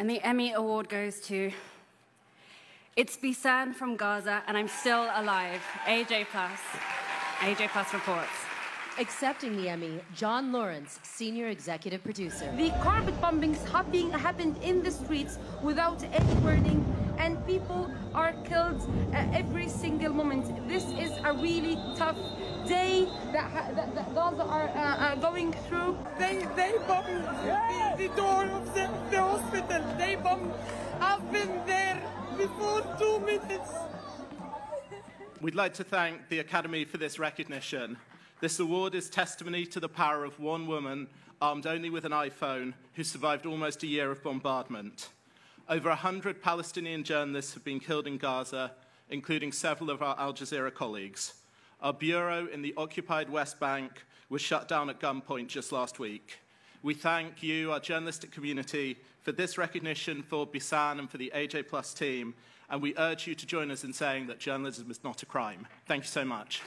And the Emmy Award goes to. It's Bisan from Gaza, and I'm still alive. AJ Plus. AJ Plus reports. Accepting the Emmy, John Lawrence, senior executive producer. The carpet bombings happening, happened in the streets without any warning, and people are killed uh, every single moment. This is a really tough day that, that, that Gaza are uh, uh, going through. They they bombed They bombed. I've been there before two minutes. We'd like to thank the Academy for this recognition. This award is testimony to the power of one woman armed only with an iPhone who survived almost a year of bombardment. Over 100 Palestinian journalists have been killed in Gaza, including several of our Al Jazeera colleagues. Our bureau in the occupied West Bank was shut down at gunpoint just last week. We thank you, our journalistic community, for this recognition for Bisan and for the AJ Plus team, and we urge you to join us in saying that journalism is not a crime. Thank you so much.